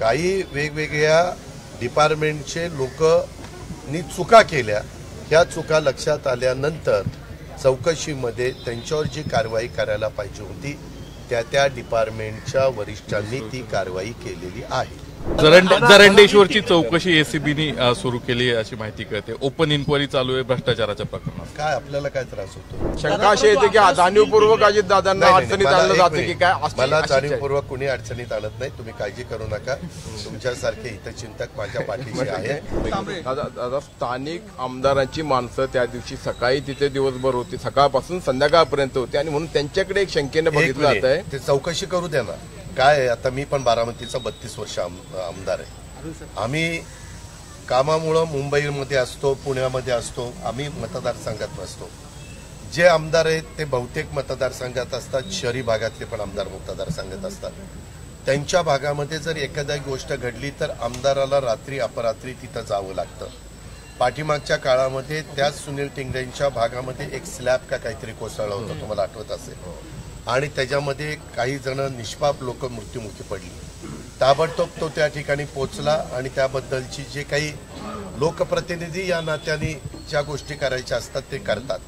काही वेगवेगळ्या डिपार्टमेंटचे लोकनी चुका केल्या. ह्या चुका लक्षात आल्यानंतर चौकशीमध्ये त्यांच्यावर जी कारवाई करायला पाहिजे होती त्या त्या डिपार्टमेंटच्या वरिष्ठांनी ती कारवाई केलेली आहे. जरंडेश्वरची चौकशी एसीबीनी सुरू केली आहे अशी माहिती कळते. ओपन इन्क्वायरी चालू आहे भ्रष्टाचाराच्या प्रकरणात. काय आपल्याला काय त्रास होतो? शंका अशी येते की जाणीवपूर्वक अजित दादांना अडचणीत आणलं जातं की. काय? मला. जाणीवपूर्वक कुणी अडचणीत आणत नाही. तुम्ही काळजी करू नका. तुमच्यासारखे हितचिंतक माझ्या पाठीशी आहे. दादा स्थानिक आमदारांची माणसं त्या दिवशी सकाळी तिथे दिवसभर होती. सकाळपासून संध्याकाळपर्यंत होती आणि म्हणून त्यांच्याकडे एक शंकेने बघितलं. जात आहे ते चौकशी करू द्या ना. काय आहे, आता मी पण बारामतीचा बत्तीस वर्ष आम- आमदार आहे. आम्ही कामामुळं मुंबईमध्ये असतो पुण्यामध्ये असतो आम्ही मतदारसंघात नसतो. जे आमदार आहेत ते बहुतेक मतदारसंघात असतात शहरी भागातले पण आमदार मतदारसंघात असतात. त्यांच्या भागामध्ये जर एखादी गोष्ट घडली तर आमदाराला रात्री अपरात्री तिथं जावं लागतं. पाठीमागच्या काळामध्ये त्याच सुनील टिंगरेंच्या भागामध्ये एक स्लॅब का काहीतरी कोसळलं होतं तुम्हाला आठवत असेल. आणि त्याच्यामध्ये काही जण निष्पाप लोक मृत्युमुखी पडली. ताबडतोब तो त्या ठिकाणी पोचला आणि त्याबद्दलची जे काही लोकप्रतिनिधी या नात्याने ज्या गोष्टी करायच्या असतात ते करतात.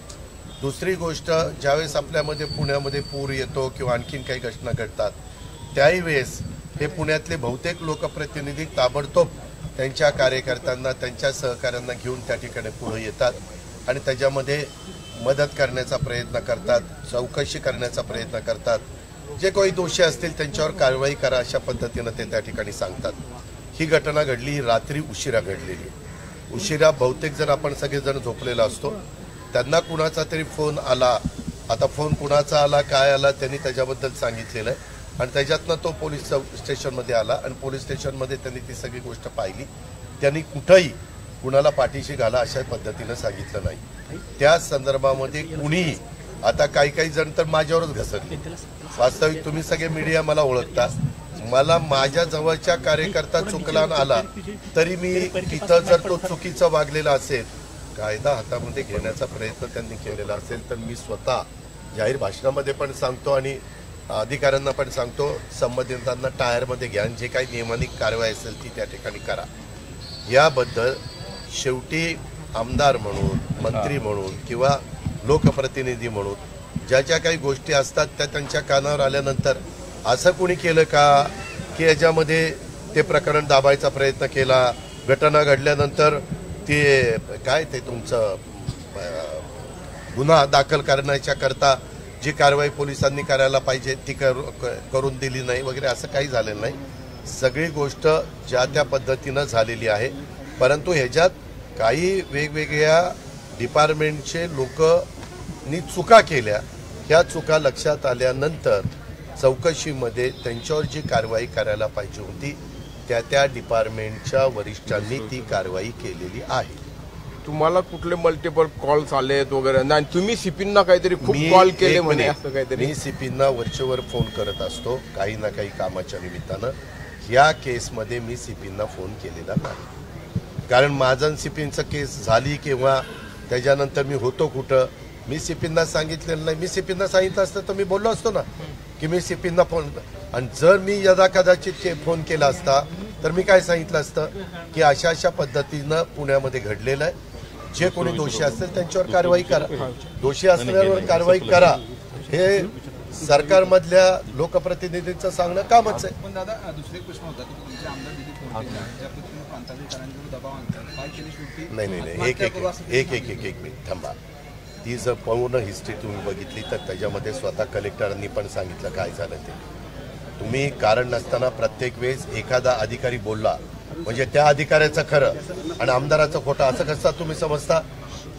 दुसरी गोष्ट ज्यावेळेस आपल्यामध्ये पुण्यामध्ये पूर येतो किंवा आणखीन काही घटना घडतात त्याही वेळेस हे पुण्यातले बहुतेक लोकप्रतिनिधी ताबडतोब त्यांच्या कार्यकर्त्यांना त्यांच्या सहकाऱ्यांना घेऊन त्या ठिकाणी पुढे येतात आणि त्याच्यामध्ये मदत करण्याचा प्रयत्न करतात चौकशी करण्याचा प्रयत्न करतात. जे काही दोषी असतील त्यांच्यावर कारवाई करा अशा पद्धतीनं ते त्या ठिकाणी सांगतात. ही घटना घडली ही रात्री उशिरा घडलेली. उशिरा बहुतेक जण आपण सगळेजण झोपलेला असतो. त्यांना कुणाचा तरी फोन आला. आता फोन कुणाचा आला काय आला त्यांनी त्याच्याबद्दल सांगितलेलं आहे. आणि त्याच्यातनं तो पोलीस स्टेशनमध्ये आला आणि पोलीस स्टेशनमध्ये त्यांनी ती सगळी गोष्ट पाहिली. त्यांनी कुठंही कुणाला पाठीशी घाला अशा पद्धतीनं सांगितलं नाही. त्या संदर्भामध्ये कुणीही आता काही काही जण तर माझ्यावरच घसरले. वास्तविक तुम्ही सगळे मीडिया मला ओळखता. मला माझ्या जवळच्या कार्यकर्ता चुकला आला तरी मी तिथं जर तो चुकीचा वागलेला असेल कायदा हातामध्ये घेण्याचा प्रयत्न त्यांनी केलेला असेल तर मी स्वतः जाहीर भाषणामध्ये पण सांगतो आणि अधिकाऱ्यांना पण सांगतो संबंधितांना टायरमध्ये घ्या आणि जे काही नियमानिक कारवाई असेल ती त्या ठिकाणी करा. याबद्दल शेवटी आमदार म्हणून मंत्री म्हणून किंवा लोकप्रतिनिधी म्हणून ज्या ज्या काही गोष्टी असतात त्या त्यांच्या कानावर आल्यानंतर असं कोणी केलं का की याच्यामध्ये ते प्रकरण दाबायचा प्रयत्न केला घटना घडल्यानंतर ते काय ते तुमचं गुन्हा दाखल करण्याच्या करता जी कारवाई पोलिसांनी करायला पाहिजे ती कर- क- करून दिली नाही वगैरे असं काही झालेलं नाही. सगळी गोष्ट ज्या त्या पद्धतीनं झालेली आहे. परंतु ह्याच्यात काही वेगवेगळ्या डिपार्टमेंटचे लोकनी चुका केल्या. ह्या चुका लक्षात आल्यानंतर चौकशीमध्ये त्यांच्यावर जी कारवाई करायला पाहिजे होती त्या त्या डिपार्टमेंटच्या वरिष्ठांनी ती कारवाई केलेली आहे. तुम्हाला कुठले मल्टिपल कॉल्स आलेत वगैरे? नाही तुम्ही सिपींना काहीतरी खूप कॉल केले म्हणे. असं काहीतरी. मी सीपींना वरचेवर फोन करत असतो काही ना काही कामाच्या निमित्तानं. या केसमध्ये मी सीपींना फोन केलेला नाही. कारण माझं सीपींचं केस झाली किंवा त्याच्यानंतर मी होतो कुठं मी सीपींना सांगितलेलं नाही. मी सीपींना सांगितलं असतं तर मी बोललो असतो ना की मी सीपींना फोन आणि जर मी यदा कदाचित फोन केला असता तर मी काय सांगितलं असतं की अशा अशा पद्धतीनं पुण्यामध्ये घडलेलं आहे. जे कोणी दोषी असतील त्यांच्यावर कारवाई करा. दोषी असल्यावर कारवाई करा. हे सरकारमधल्या लोकप्रतिनिधींचं सांगणं कामच आहे. पण दादा दुसरा प्रश्न होता की तुमचे आमदार नाही नाही नाही. एक एक एक एक एक एक मिनिट थांबा. ती जर पूर्ण हिस्ट्री तुम्ही बघितली तर त्याच्यामध्ये स्वतः कलेक्टरांनी पण सांगितलं काय झालं ते. तुम्ही कारण नसताना प्रत्येक वेळेस एखादा अधिकारी बोलला म्हणजे त्या अधिकाऱ्याचं खरं आणि आमदाराचं खोटं असं कसं तुम्ही समजता?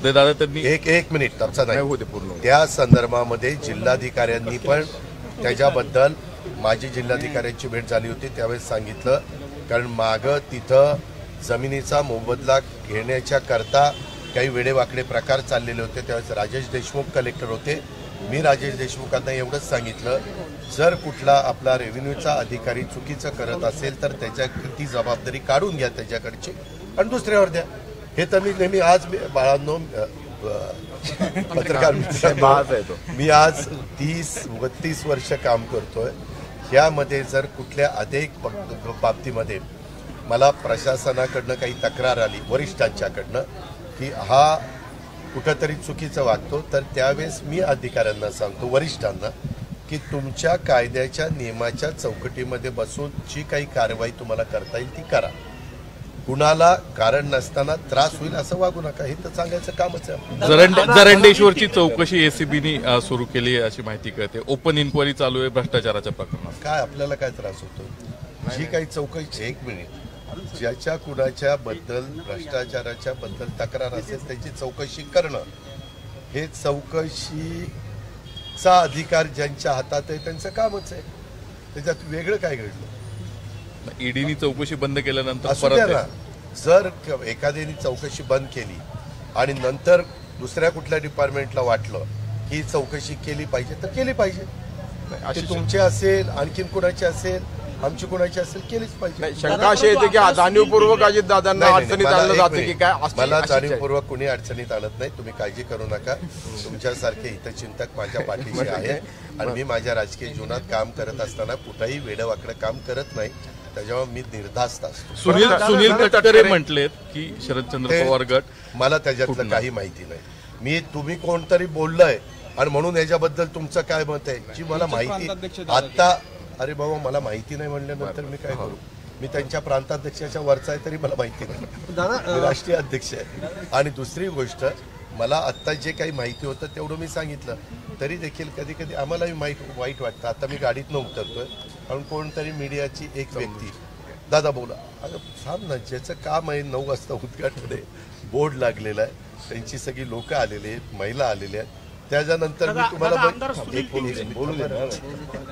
दादा त्यांनी एक एक मिनिट नाही. नाही होते पूर्ण त्या संदर्भामध्ये जिल्हाधिकाऱ्यांनी पण त्याच्याबद्दल माझी जिल्हाधिकाऱ्यांची भेट झाली होती त्यावेळेस सांगितलं. कारण मागं तिथं जमिनीचा मोबदला घेण्याच्या करता काही वेडेवाकडे प्रकार चाललेले होते. त्यावेळेस राजेश देशमुख कलेक्टर होते. मी राजेश देशमुखांना एवढंच सांगितलं जर कुठला आपला रेव्हेन्यूचा अधिकारी चुकीचं करत असेल तर त्याच्या ती जबाबदारी काढून घ्या त्याच्याकडची आणि दुसऱ्यावर द्या हे तर मी नेहमी आज बाळांनो पत्रकार. मी आज तीस बत्तीस वर्ष काम करतोय यामध्ये जर कुठल्या अनेक बाब- बाबतीमध्ये मला प्रशासनाकडनं काही तक्रार आली वरिष्ठांच्याकडनं की हा कुठंतरी चुकीचं वागतो तर त्यावेळेस मी अधिकाऱ्यांना सांगतो वरिष्ठांना की तुमच्या कायद्याच्या नियमाच्या चौकटीमध्ये बसून जी काही कारवाई तुम्हाला करता येईल ती करा. कुणाला कारण नसताना त्रास होईल असं वागू नका हे तर सांगायचं कामच आहे जरंडे जरंडेश्वरची चौकशी एसीबीनी सुरू केली आहे अशी माहिती कळते. ओपन इन्क्वायरी चालू आहे भ्रष्टाचाराच्या प्रकरणात. काय आपल्याला काय त्रास होतो जी काही चौकशी एक मिनिट. ज्याच्या कुणाच्या बद्दल भ्रष्टाचाराच्या बद्दल तक्रार असेल त्याची चौकशी करणं. हे चौकशीचा अधिकार ज्यांच्या हातात आहे त्यांचं कामच आहे. त्याच्यात वेगळं काय घडलं? ईडीनी चौकशी बंद केल्यानंतर जर एखाद्याने चौकशी बंद केली आणि नंतर दुसऱ्या कुठल्या डिपार्टमेंटला वाटलं की ही चौकशी केली पाहिजे तर केली पाहिजे. तुमचे असेल आणखीन कुणाची असेल आमची कुणाची असेल केलीच पाहिजे. शंका अशी येते की जाणीवपूर्वक अजित दादांना अडचणीत मला आणलं जातं की. काय? मला आहे. जाणीवपूर्वक कुणी अडचणीत आणत नाही तुम्ही काळजी करू नका. तुमच्यासारखे हितचिंतक माझ्या पाठीशी आहेत आणि मी माझ्या राजकीय जीवनात काम करत असताना कुठंही वेडवाकडं काम करत नाही. त्याच्यामुळे मी निर्धास्त असतो. सुनील सुनील तटकरे म्हटलेत की शरदचंद्र पवार गट मला त्याच्यातलं. काही माहिती नाही. मी तुम्ही कोणतरी बोललंय आणि म्हणून याच्याबद्दल तुमचं काय मत आहे जी मला माहिती. आता अरे बाबा मला माहिती नाही म्हणल्यानंतर मी काय करू? मी त्यांच्या प्रांताध्यक्षाच्या वरचा आहे तरी मला माहिती नाही. मी राष्ट्रीय अध्यक्ष आहे. आणि दुसरी गोष्ट मला आत्ता जे काही माहिती होतं तेवढं मी सांगितलं. तरी देखील कधी कधी आम्हालाही माहीत वाईट वाटतं. आता मी गाडीतनं उतरतोय. कारण कोणतरी मीडियाची एक व्यक्ती. दादा बोला. अगं थांब ना. ज्याचं काम आहे नऊ वाजता उद्घाटन आहे. बोर्ड लागलेला आहे. त्यांची सगळी लोक आलेली आहेत महिला आलेल्या आहेत. त्याच्यानंतर मी तुम्हाला बोलू दे.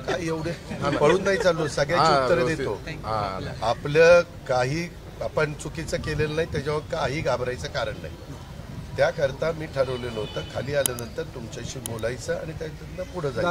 काय एवढे? पळून नाही चाललो सगळ्याची उत्तरं. देतो. आपलं काही आपण चुकीचं केलेलं नाही त्याच्यावर काही घाबरायचं कारण नाही. त्याकरता मी ठरवलेलं होतं खाली आल्यानंतर तुमच्याशी बोलायचं आणि त्याच्यातनं पुढे जायचं.